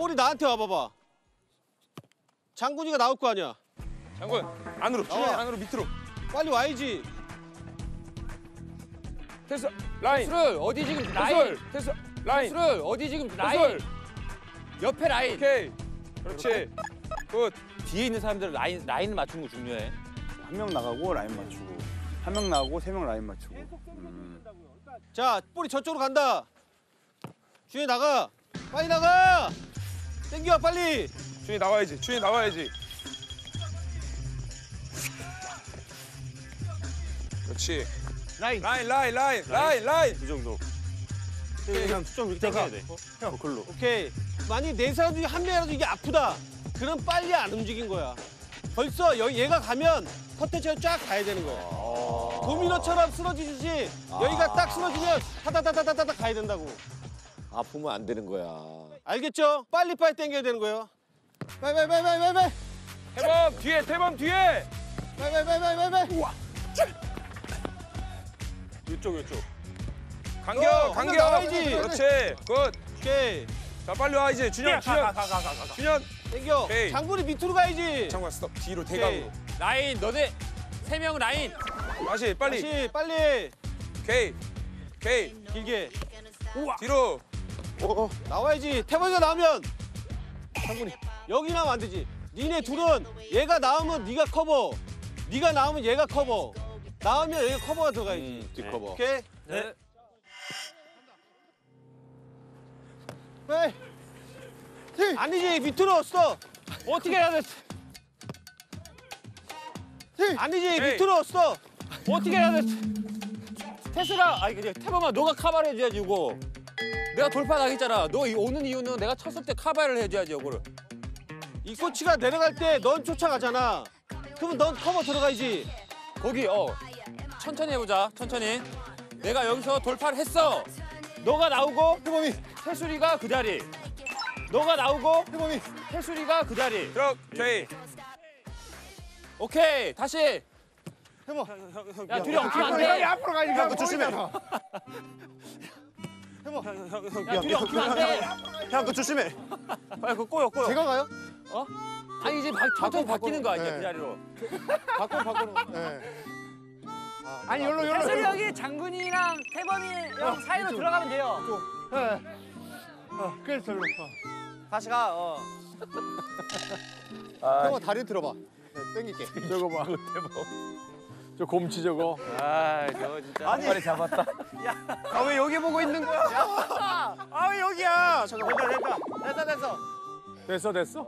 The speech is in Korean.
볼이 나한테 와봐봐. 장군이가 나올 거 아니야. 장군 안으로 쭉 나와. 안으로 밑으로 빨리 와야지. 됐어 라인 수를 어디 지금 라인 됐어 라인 수를 어디 지금 됐어 라인 옆에 라인 오케이 그렇지 굿 뒤에 있는 사람들 라인 라인 맞추는 거 중요해 한 명 나가고 라인 맞추고 한 명 나가고 세 명 라인 맞추고 음. 자, 볼이 저쪽으로 간다. 준이 나가. 빨리 나가. 땡겨 빨리. 준이 나와야지 준이 나와야지 그렇지 라인. 라인 라인 라인 라인 라인 이 정도 그냥 좀 이렇게 당겨야 돼 형, 글로 오케이. 만약 네 사람 중에 한 명이라도 이게 아프다. 그럼 빨리 안 움직인 거야. 벌써 여기 얘가 가면 컨텐츠가 쫙 가야 되는 거야. 도미노처럼 쓰러지듯이 여기가 딱 쓰러지면 타다다다다다 가야 된다고. 아프면 안 되는 거야. 알겠죠? 빨리 빨리 당겨야 되는 거예요. 빨리 빨리 빨리 빨리 빨리 태범 뒤에 태범 뒤에 빨리 빨리 빨리 빨리 빨리. 우와. 이쪽 이쪽 어, 간격 한명 간격 나와야지. 그렇지 굿자 오케이. 빨리 와 이제 준현 준현 준현 당겨. 오케이. 장군이 밑으로 가야지. 장군 스톱 뒤로. 대각으로 라인 너네 세 명 라인 다시 빨리 다시 빨리 오케이 오케이 길게 뒤로 나와야지. 태범이가 나오면 장군이 여기 나오면 안 되지. 니네 둘은 얘가 나오면 네가 커버. 네가 나오면 얘가 커버. 나오면 얘가 커버가 들어가야지. 뒷커버. 오케이. 네. 왜? 아니지 밑으로 써. 어떻게 해야 돼? 아니지 에이. 밑으로 써. 어떻게 해야 돼 테슬라 아니 그냥 태범아 너가 카바를 해줘야지 이거 내가 돌파 나겠잖아. 너 이- 오는 이유는 내가 쳤을 때 카바를 해줘야지 이거를. 이 코치가 내려갈 때 넌 쫓아가잖아. 그러면 넌 커버 들어가야지. 거기 어. 천천히 해보자 천천히. 내가 여기서 돌파를 했어. 너가 나오고 태범이, 태수리가 그 자리. 너가 나오고 태범이. 태수리가 그 자리. 들어 오케이 오케이 다시. 태범. 야 둘이 엉키면 안돼. 야 앞으로 가니까 그 조심해 둘이 엉키면 안 돼 형 그거 조심해 빨리 그거 꼬여 꼬여 제가 가요? 아니 이제 바, 천천히 바뀌는 거야 이제 네. 그 자리로 바꿔 바꿔. 네. 아니 열로 열로 해설이 형이 장군이랑 태범이 형 사이로 들어가면 돼요. 네. 어, 그래서 일로. 다시 가. 어. 형아 다리 들어봐. 네, 땡길게. 저거 봐 저 곰치 저거 아 저 진짜 아니. 빨리 잡았다 아왜 여기 보고 있는 거야? 아왜 여기야? 잠깐 됐다 됐다 됐다 됐어. 됐어 됐어